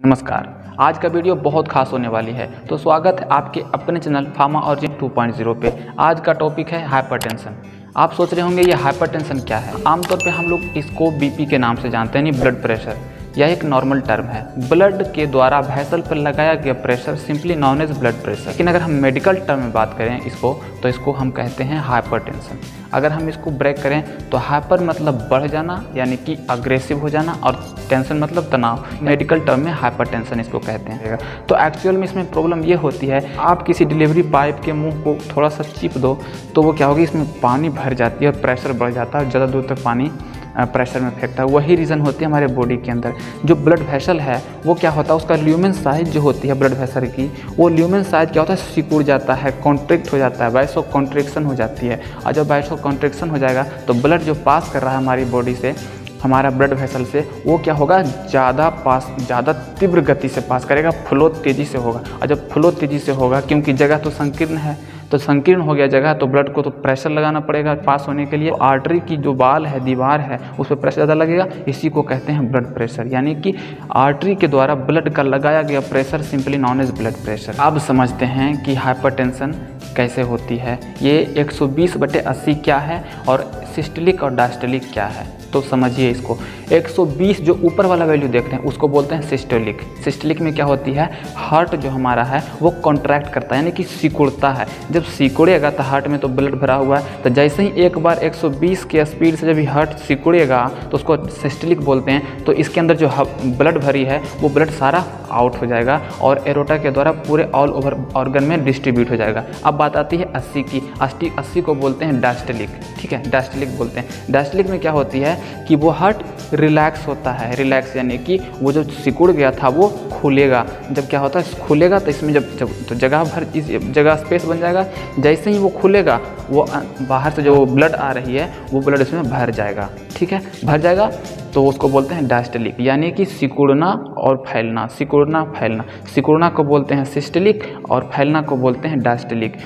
नमस्कार। आज का वीडियो बहुत खास होने वाली है तो स्वागत है आपके अपने चैनल फार्मा और जिम 2.0 पे। आज का टॉपिक है हाइपरटेंशन। आप सोच रहे होंगे, ये हाइपरटेंशन क्या है? आमतौर पे हम लोग इसको बीपी के नाम से जानते हैं, यानी ब्लड प्रेशर। यह एक नॉर्मल टर्म है। ब्लड के द्वारा भैसल पर लगाया गया pressure simply known as blood pressure लेकिन अगर हम मेडिकल टर्म में बात करें इसको तो इसको हम कहते हैं हाइपरटेंशन अगर हम इसको ब्रेक करें तो हाइपर मतलब बढ़ जाना, यानी कि अग्रेसिव हो जाना, और टेंशन मतलब तनाव। मेडिकल टर्म में हाइपरटेंशन इसको कहते हैं। तो एक्चुअल में इसमें प्रॉब्लम ये होती है, आप किसी डिलीवरी पाइप के मुँह को थोड़ा सा चिप दो तो वो क्या होगी, इसमें पानी भर जाती है और प्रेशर बढ़ जाता है ज़्यादा दूर तक पानी प्रेशर में फेंकता है। वही रीज़न होती है हमारे बॉडी के अंदर। जो ब्लड वेसल है, वो क्या होता है? उसका ल्यूमेन साइज़ जो होती है ब्लड वेसल की, वो ल्यूमेन साइज़ क्या होता है? सिकुड़ जाता है कॉन्ट्रैक्ट हो जाता है ऑफ़ कॉन्ट्रेक्शन हो जाती है। और जब ऑफ़ कॉन्ट्रेक्शन हो जाएगा तो ब्लड जो पास कर रहा है हमारी बॉडी से, हमारा ब्लड वेसल से, वो क्या होगा? ज़्यादा पास ज़्यादा तीव्र गति से पास करेगा फ्लो तेज़ी से होगा। और जब फ्लो तेज़ी से होगा, क्योंकि जगह तो संकीर्ण है तो संकीर्ण हो गया जगह तो ब्लड को तो प्रेशर लगाना पड़ेगा पास होने के लिए। आर्टरी की जो बाल है, दीवार है, उस पर प्रेशर ज़्यादा लगेगा। इसी को कहते हैं ब्लड प्रेशर यानी कि आर्टरी के द्वारा ब्लड का लगाया गया pressure simply known as blood pressure अब समझते हैं कि हाइपरटेंशन कैसे होती है। ये 120 बटे अस्सी क्या है और सिस्टलिक और डायस्टलिक क्या है? तो समझिए इसको। 120 जो ऊपर वाला वैल्यू देख रहे हैं, उसको बोलते हैं सिस्टोलिक सिस्टोलिक में क्या होती है? हार्ट जो हमारा है, वो कॉन्ट्रैक्ट करता है, यानी कि सिकुड़ता है। जब सिकुड़ेगा तो हार्ट में तो ब्लड भरा हुआ है। तो जैसे ही एक बार 120 के स्पीड से जब हार्ट सिकुड़ेगा तो उसको सिस्टोलिक बोलते हैं। तो इसके अंदर जो ब्लड भरी है, वो ब्लड सारा आउट हो जाएगा और एरोटा के द्वारा पूरे ऑल ओवर ऑर्गन में डिस्ट्रीब्यूट हो जाएगा। अब बात आती है अस्सी की। अस्टी, अस्सी को बोलते हैं डास्टलिक ठीक है? डास्टलिक बोलते हैं। डास्टलिक में क्या होती है कि वो हार्ट रिलैक्स होता है। रिलैक्स यानी कि वो जो सिकुड़ गया था वो खुलेगा। जब क्या होता है? खुलेगा तो इसमें जब जब तो जगह भर इस जगह स्पेस बन जाएगा। जैसे ही वो खुलेगा, वो बाहर से जो ब्लड आ रही है, वो ब्लड इसमें भर जाएगा। ठीक है? भर जाएगा। तो उसको बोलते हैं डायस्टलिक, यानी कि सिकुड़ना और फैलना, सिकुड़ना फैलना। सिकुड़ना को बोलते हैं सिस्टलिक और फैलना को बोलते हैं डायस्टलिक।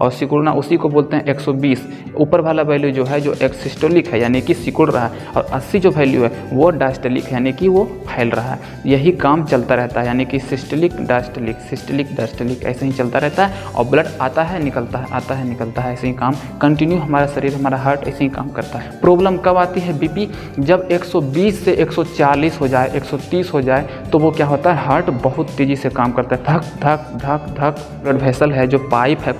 और सिकुड़ना उसी को बोलते हैं 120 ऊपर वाला वैल्यू जो है, जो एक सिस्टोलिक है, यानी कि सिकुड़ रहा है, और 80 जो वैल्यू है, वो डायस्टलिक है यानी कि वो फैल रहा है। यही काम चलता रहता है, यानी कि सिस्टलिक डायस्टलिक सिस्टलिक डायस्टलिक ऐसे ही चलता रहता है, और ब्लड आता है, निकलता है, आता है, निकलता है, ऐसे ही काम कंटिन्यू हमारा शरीर, हमारा हार्ट ऐसे ही काम करता है। प्रॉब्लम कब आती है बीपी जब 120 से 140 हो जाए 130 हो जाए तो वो क्या होता है? हार्ट बहुत तेज़ी से काम करता है। धक धक धक धक ब्लड वेसल है, जो पाइप है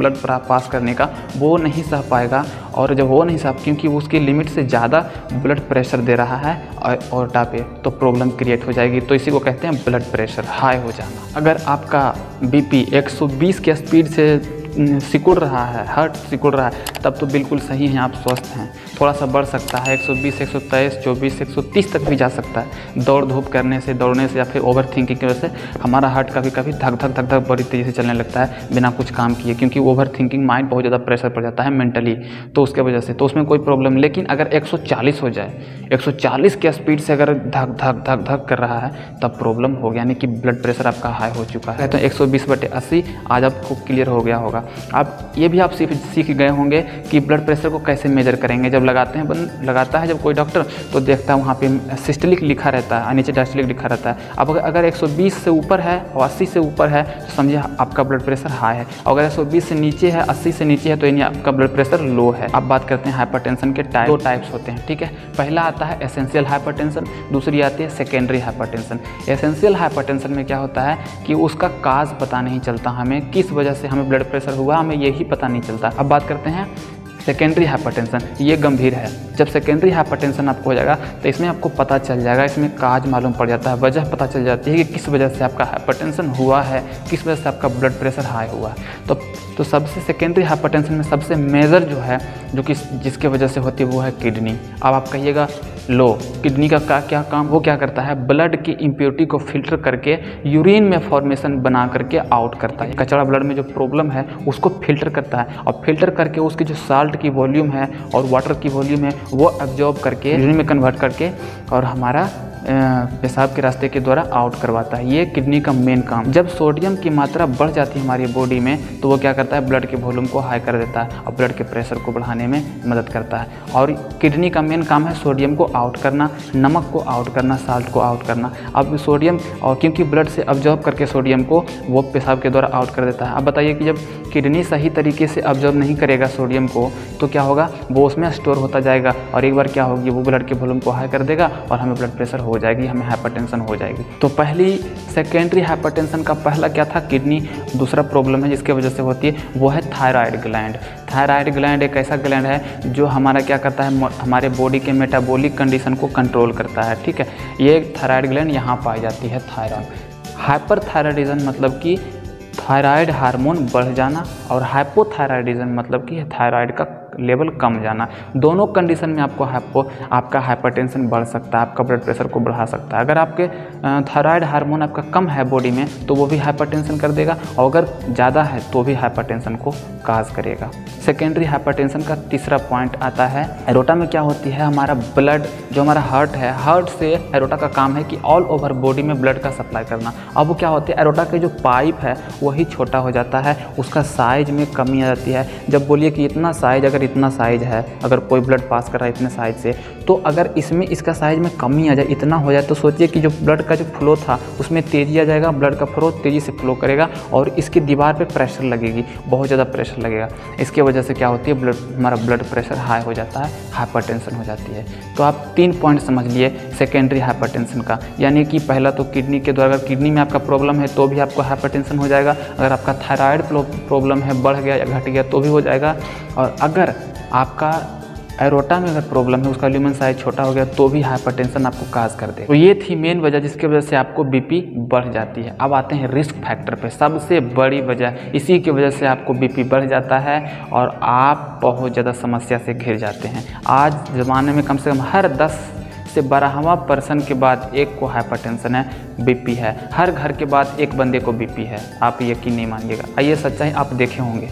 ब्लड पास करने का, वो नहीं सह पाएगा। और जब वो नहीं सह, क्योंकि वो उसकी लिमिट से ज़्यादा ब्लड प्रेशर दे रहा है औरटा पे तो प्रॉब्लम क्रिएट हो जाएगी। तो इसी को कहते हैं ब्लड प्रेशर, हाई हो जाना। अगर आपका बीपी 120 के स्पीड से सिकुड़ रहा है हार्ट सिकुड़ रहा है तब तो बिल्कुल सही हैं आप स्वस्थ हैं। थोड़ा सा बढ़ सकता है 120, 123, 24, 130 तक भी जा सकता है। दौड़ धूप करने से दौड़ने से या फिर ओवर थिंकिंग की वजह से हमारा हार्ट कभी कभी धक धक धक धक बड़ी तेज़ी से चलने लगता है बिना कुछ काम किए क्योंकि ओवर थिंकिंग माइंड बहुत ज़्यादा प्रेशर पड़ जाता है मेंटली तो उसके वजह से तो उसमें कोई प्रॉब्लम लेकिन अगर 140 हो जाए 140 के स्पीड से अगर धक धक धक धक कर रहा है तब प्रॉब्लम हो गया यानी कि ब्लड प्रेशर आपका हाई हो चुका है। तो एक सौ बीस बटे अस्सी आज आपको क्लियर हो गया होगा। अब ये भी आप सीख सीख गए होंगे कि ब्लड प्रेशर को कैसे मेजर करेंगे। जब लगाते हैं बन लगाता है जब कोई डॉक्टर तो देखता है वहाँ पे सिस्टलिक लिखा रहता है नीचे डायस्टलिक लिखा रहता है। अब अगर 120 से ऊपर है और 80 से ऊपर है तो समझिए आपका ब्लड प्रेशर हाई है। और अगर 120 से नीचे है 80 से नीचे है तो यानी आपका ब्लड प्रेशर लो है। अब बात करते हैं हाइपरटेंशन के टाइप दो टाइप्स होते हैं ठीक है? पहला आता है एसेंशियल हाइपरटेंशन दूसरी आती है सेकेंडरी हाइपरटेंशन एसेंशियल हाइपरटेंशन में क्या होता है कि उसका काज पता नहीं चलता हमें किस वजह से हमें ब्लड प्रेशर हुआ, हमें यही पता नहीं चलता। अब बात करते हैं सेकेंडरी हाइपरटेंशन ये गंभीर है। जब सेकेंडरी हाइपरटेंशन आपको हो जाएगा तो इसमें आपको पता चल जाएगा, इसमें काज मालूम पड़ जाता है। वजह पता चल जाती है कि किस वजह से आपका हाइपरटेंशन हुआ है, किस वजह से आपका ब्लड प्रेशर हाई हुआ। है तो तो सबसे सेकेंडरी हाइपरटेंशन में सबसे मेजर जो है, जो कि जिसके वजह से होती है, वो है किडनी अब आप कहिएगा लो। किडनी का का क्या काम वो क्या करता है? ब्लड की इम्प्योरिटी को फ़िल्टर करके यूरिन में फॉर्मेशन बना करके आउट करता है। कचरा ब्लड में जो प्रॉब्लम है, उसको फ़िल्टर करता है। और फ़िल्टर करके उसकी जो साल्ट की वॉल्यूम है और वाटर की वॉल्यूम है, वो एब्जॉर्ब करके यूरिन में कन्वर्ट करके और हमारा पेशाब के रास्ते के द्वारा आउट करवाता है। ये किडनी का मेन काम। जब सोडियम की मात्रा बढ़ जाती है हमारी बॉडी में तो वो क्या करता है? ब्लड के वॉल्यूम को हाई कर देता है और ब्लड के प्रेशर को बढ़ाने में मदद करता है। और किडनी का मेन काम है सोडियम को आउट करना, नमक को आउट करना साल्ट को आउट करना। अब सोडियम और क्योंकि ब्लड से ऑब्जॉर्व करके सोडियम को वो पेशाब के द्वारा आउट कर देता है। अब बताइए कि जब किडनी सही तरीके से ऑब्जॉर्व नहीं करेगा सोडियम को तो क्या होगा? वो उसमें स्टोर होता जाएगा और एक बार क्या होगी? वो ब्लड के वॉल्यूम को हाई कर देगा और हमें ब्लड प्रेशर हो जाएगी, हमें हाइपरटेंशन हो जाएगी। तो पहली सेकेंडरी हाइपरटेंशन का पहला क्या था? किडनी दूसरा प्रॉब्लम है जिसकी वजह से होती है, वो है थायराइड ग्लैंड थायराइड ग्लैंड एक ऐसा ग्लैंड है जो हमारा क्या करता है हमारे बॉडी के मेटाबॉलिक कंडीशन को कंट्रोल करता है, ठीक है? ये थायराइड ग्लैंड यहाँ पाई जाती है थायराइड हाइपरथायराइडिज्म मतलब कि थायराइड हार्मोन बढ़ जाना और हाइपोथायराइडिज्म मतलब कि थायराइड का लेवल कम जाना। दोनों कंडीशन में आपको हाइपो आपका हाइपरटेंशन बढ़ सकता है, आपका ब्लड प्रेशर को बढ़ा सकता है। अगर आपके थायराइड हार्मोन आपका कम है बॉडी में तो वो भी हाइपरटेंशन कर देगा और अगर ज़्यादा है तो भी हाइपरटेंशन को काज करेगा। सेकेंडरी हाइपरटेंशन का तीसरा पॉइंट आता है एरोटा में क्या होती है? हमारा ब्लड जो हमारा हार्ट है हार्ट से एरोटा का काम है कि ऑल ओवर बॉडी में ब्लड का सप्लाई करना। अब वो क्या होती है? एरोटा के जो पाइप है वही छोटा हो जाता है, उसका साइज़ में कमी आ जाती है। जब बोलिए कि इतना साइज़ अगर इतना साइज़ है, अगर कोई ब्लड पास कर रहा है इतने साइज़ से तो अगर इसमें इसका साइज़ में कमी आ जाए, इतना हो जाए तो सोचिए कि जो ब्लड का जो फ्लो था, उसमें तेज़ी आ जाएगा ब्लड का फ्लो तेज़ी से फ्लो करेगा और इसकी दीवार पर प्रेशर लगेगी, बहुत ज़्यादा प्रेशर लगेगा। इसकी वजह से क्या होती है ब्लड हमारा ब्लड प्रेशर हाई हो जाता है हाइपरटेंशन हो जाती है। तो आप तीन पॉइंट समझ लिए सेकेंडरी हाइपरटेंशन का। यानी कि पहला तो किडनी के द्वारा, अगर किडनी में आपका प्रॉब्लम है तो भी आपको हाइपरटेंशन हो जाएगा। अगर आपका थायराइड प्रॉब्लम है, बढ़ गया या घट गया तो भी हो जाएगा। और अगर आपका एरोटा में अगर प्रॉब्लम है, उसका ल्यूमन साइज़ छोटा हो गया तो भी हाइपरटेंशन आपको काज कर दे तो ये थी मेन वजह जिसकी वजह से आपको बीपी बढ़ जाती है। अब आते हैं रिस्क फैक्टर पे। सबसे बड़ी वजह, इसी की वजह से आपको बीपी बढ़ जाता है और आप बहुत ज़्यादा समस्या से घिर जाते हैं। आज ज़माने में कम से कम हर दस से बारहवा पर्सन के बाद एक को हाइपरटेंशन है बीपी है। हर घर के बाद एक बंदे को बीपी है। आप यकीन नहीं मानिएगा। आइए सच्चाई आप देखे होंगे।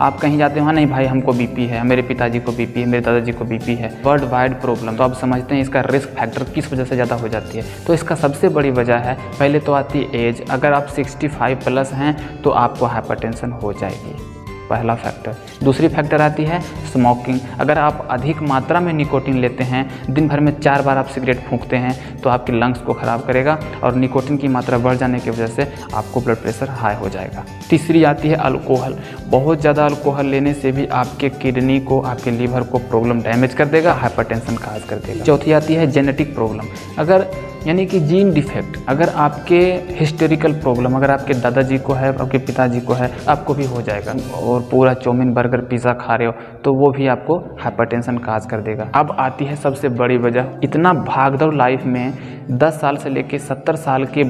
आप कहीं जाते हो हाँ नहीं भाई, हमको बीपी है, मेरे पिताजी को बीपी है, मेरे दादाजी को बीपी है वर्ल्ड वाइड प्रॉब्लम तो आप समझते हैं इसका रिस्क फैक्टर किस वजह से ज़्यादा हो जाती है। तो इसका सबसे बड़ी वजह है, पहले तो आती एज अगर आप 65 प्लस हैं तो आपको हाइपरटेंशन हो जाएगी। पहला फैक्टर दूसरी फैक्टर आती है स्मोकिंग अगर आप अधिक मात्रा में निकोटिन लेते हैं, दिन भर में चार बार आप सिगरेट फूंकते हैं तो आपके लंग्स को ख़राब करेगा और निकोटिन की मात्रा बढ़ जाने की वजह से आपको ब्लड प्रेशर हाई हो जाएगा। तीसरी आती है अल्कोहल बहुत ज़्यादा अल्कोहल लेने से भी आपके किडनी को, आपके लीवर को प्रॉब्लम डैमेज कर देगा हाइपरटेंशन काज कर देगा। चौथी आती है जेनेटिक प्रॉब्लम अगर यानी कि जीन डिफेक्ट अगर आपके हिस्टोरिकल प्रॉब्लम अगर आपके दादाजी को है, आपके पिताजी को है, आपको भी हो जाएगा। और पूरा चाउमीन बर्गर, पिज़्ज़ा खा रहे हो तो वो भी आपको हाइपरटेंशन काज कर देगा। अब आती है सबसे बड़ी वजह, इतना भागदौड़ लाइफ में 10 साल से लेकर सत्तर साल के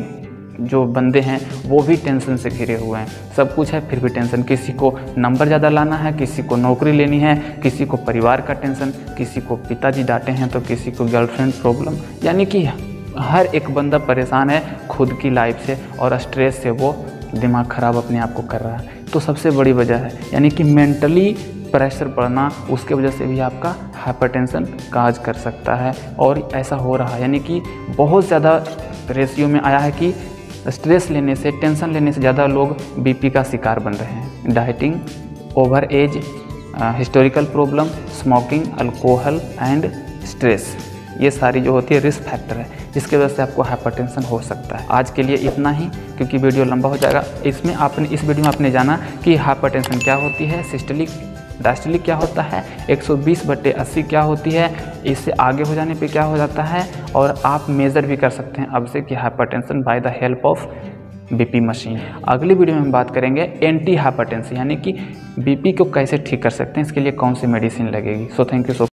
जो बंदे हैं, वो भी टेंशन से घिरे हुए हैं। सब कुछ है, फिर भी टेंशन किसी को नंबर ज़्यादा लाना है, किसी को नौकरी लेनी है, किसी को परिवार का टेंशन किसी को पिताजी डांटे हैं तो किसी को गर्लफ्रेंड प्रॉब्लम यानी कि हर एक बंदा परेशान है खुद की लाइफ से और स्ट्रेस से वो दिमाग ख़राब अपने आप को कर रहा है। तो सबसे बड़ी वजह है, यानी कि मेंटली प्रेशर पड़ना, उसके वजह से भी आपका हाइपरटेंशन काज कर सकता है। और ऐसा हो रहा है, यानी कि बहुत ज़्यादा रेशियो में आया है कि स्ट्रेस लेने से टेंशन लेने से ज़्यादा लोग बीपी का शिकार बन रहे हैं। Dieting over age historical problem smoking alcohol and stress ये सारी जो होती है रिस्क फैक्टर है जिसकी वजह से आपको हाइपरटेंशन हो सकता है। आज के लिए इतना ही, क्योंकि वीडियो लंबा हो जाएगा। इसमें आपने, इस वीडियो में आपने जाना कि हाइपरटेंशन क्या होती है सिस्टलिक डायस्टलिक क्या होता है 120 बटे अस्सी क्या होती है, इससे आगे हो जाने पे क्या हो जाता है, और आप मेज़र भी कर सकते हैं अब से कि hypertension by the help of BP machine अगली वीडियो में हम बात करेंगे एंटी हाइपरटेंशन यानी कि बीपी को कैसे ठीक कर सकते हैं, इसके लिए कौन सी मेडिसिन लगेगी। So thank you so